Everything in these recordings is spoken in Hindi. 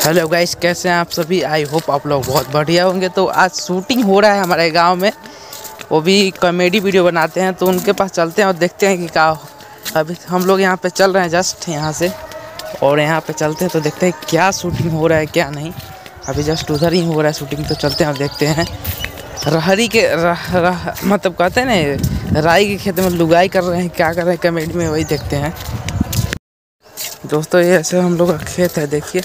हेलो गाइस कैसे हैं आप सभी? आई होप आप लोग बहुत बढ़िया होंगे। तो आज शूटिंग हो रहा है हमारे गाँव में। वो भी कॉमेडी वीडियो बनाते हैं तो उनके पास चलते हैं और देखते हैं कि क्या अभी हम लोग यहाँ पे चल रहे हैं जस्ट यहाँ से। और यहाँ पे चलते हैं तो देखते हैं क्या शूटिंग हो रहा है क्या नहीं। अभी जस्ट उधर ही हो रहा है शूटिंग तो चलते हैं और देखते हैं। रहरी के रह, रह, मतलब कहते हैं ना राई के खेत में लुगाई कर रहे हैं क्या कर रहे हैं कॉमेडी में वही देखते हैं। दोस्तों ये ऐसे हम लोग का खेत है देखिए।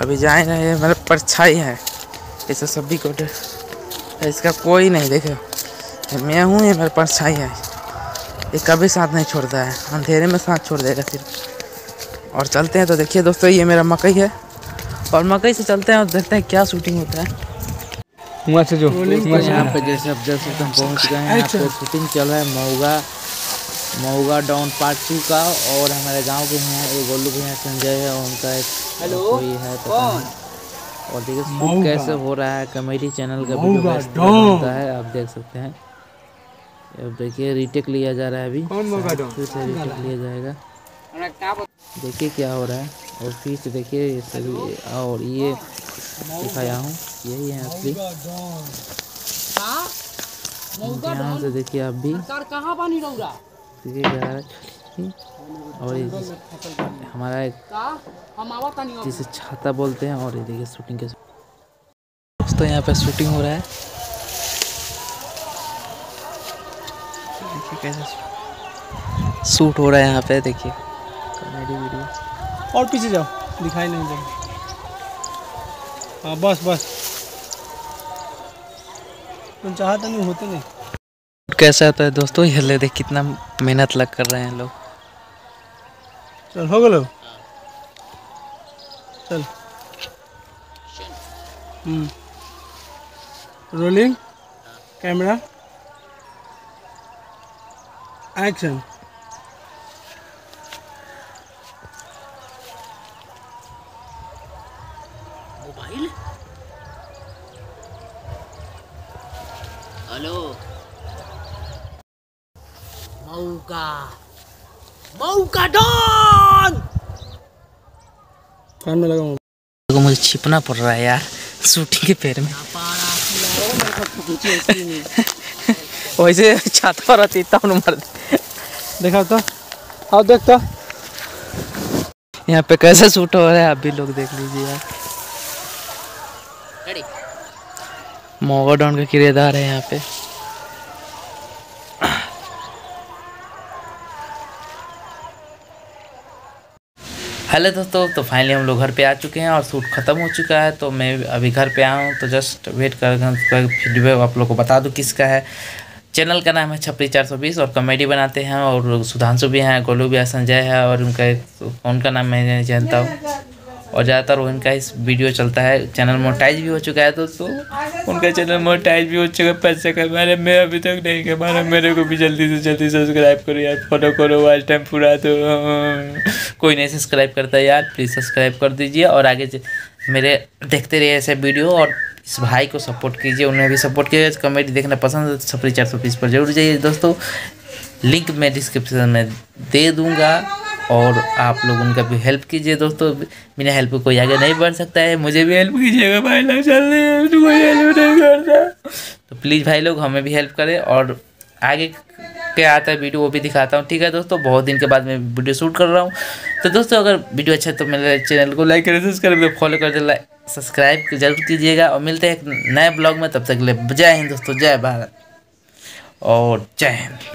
अभी जाए रहे हैं मतलब परछाई है। इसे सभी को इसका कोई नहीं देखे। मैं हूँ ये मेरा परछाई है। ये कभी साथ नहीं छोड़ता है। अंधेरे में साथ छोड़ देगा सिर्फ़ और चलते हैं तो देखिए दोस्तों ये मेरा मकई है। और मकई से चलते हैं और देखते हैं क्या शूटिंग होता है। वहाँ से जो। यहाँ पे जैसे अब जैसे हम पहुँच गए हैं शूटिंग चल रहा है मऊगा। मऊगा डाउन पार्ट टू का और हमारे गाँव के हैं एक गोलू के हैं संजय है और उनका एक कोई है पता नहीं और देखिए शूट कैसे हो रहा है कॉमेडी चैनल का वीडियो बनता है आप देख सकते हैं। अब देखिए रीटेक लिया जा रहा है अभी। फिर से रीटेक लिया जाएगा। देखिए क्या हो रहा है। और फिर से देखिए ये सभी और ये दिखाया हूँ। यही है असली ध्यान से देखिए आप भी। देखिए क्या है और ये हमारा एक जिसे छाता बोलते हैं और ये देखिए शूटिंग के दोस्तों यहाँ पे शूटिंग हो रहा है। देखिए कैसे शूट हो रहा है यहाँ पे देखिए। कॉमेडी वीडियो और पीछे जाओ दिखाई नहीं दे हाँ बस बस। तुम चाहते नहीं होते नहीं। कैसा होता है दोस्तों? ये ले देख कितना मेहनत लग कर रहे हैं लोग। चल हो गलो चल। हम्म। Rolling camera action mobile hello मौका मौका डॉन कान में लगा मोबाइल। मुझे छिपना पड़ रहा है यार शूटिंग के पैर में। वैसे छाता पर रहती तब न मर देखा तो? आओ देख तो। यहाँ पे कैसे शूट हो रहा है आप भी लोग देख लीजिए यार। मोगा डॉन का किरदार है यहाँ पे। हेलो दोस्तों तो फाइनली हम लोग घर पे आ चुके हैं और सूट ख़त्म हो चुका है तो मैं अभी घर पे आया हूँ तो जस्ट वेट कर फीडबैक आप लोग को बता दूँ किसका है। चैनल का नाम है छपरी चार सौ बीस और कॉमेडी बनाते हैं और सुधांशु भी हैं, गोलू भी है, संजय है और उनका एक, उनका नाम मैं जानता हूँ। और ज़्यादातर वो इनका इस वीडियो चलता है, चैनल मोटाइज भी हो चुका है दोस्तों। उनका चैनल मोटाइज भी हो चुका है, पैसे कमाने मैं अभी तक नहीं कमाना, मेरे को भी जल्दी से जल्दी सब्सक्राइब करो यार फॉलो करो आज टाइम पूरा तो। कोई नहीं सब्सक्राइब करता यार प्लीज़ सब्सक्राइब कर दीजिए और आगे मेरे देखते रहिए ऐसे वीडियो और इस भाई को सपोर्ट कीजिए, उन्हें भी सपोर्ट किया कॉमेडी देखना पसंद है तो छपरी चार सौ पर ज़रूर जाइए दोस्तों। लिंक मैं डिस्क्रिप्शन में दे दूँगा। और आप लोग उनका भी हेल्प कीजिए दोस्तों। बिना हेल्प कोई आगे नहीं बढ़ सकता है। मुझे भी हेल्प कीजिएगा भाई, लोग जल्दी कोई हेल्प नहीं करता। तो प्लीज़ भाई लोग, हमें भी हेल्प करें और आगे क्या आता है वीडियो वो भी दिखाता हूँ। ठीक है दोस्तों, बहुत दिन के बाद मैं वीडियो शूट कर रहा हूँ। तो दोस्तों, अगर वीडियो अच्छा तो मेरे चैनल को लाइक करें सब्सक्राइब फॉलो कर दे सब्सक्राइब ज़रूर कीजिएगा और मिलते हैं एक नए ब्लॉग में। तब तक ले जय हिंद दोस्तों, जय भारत और जय हिंद।